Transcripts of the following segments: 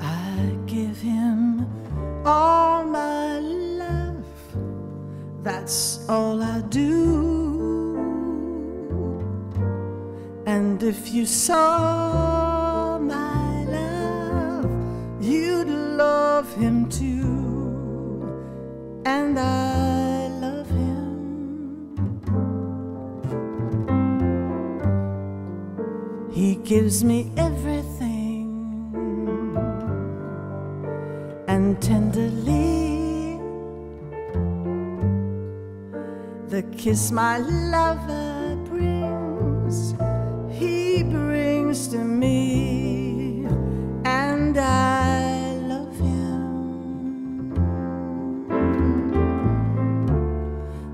I give him all my love. That's all I do. And if you saw my love, you'd love him too. And I love him. He gives me everything. Tenderly the kiss my lover brings, he brings to me, and I love him.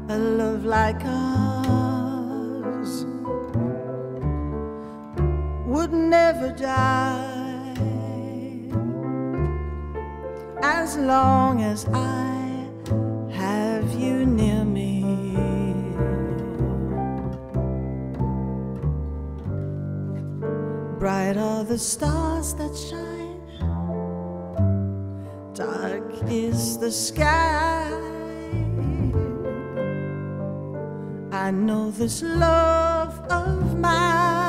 A love like ours would never die as long as I have you near me. Bright are the stars that shine, dark is the sky. I know this love of mine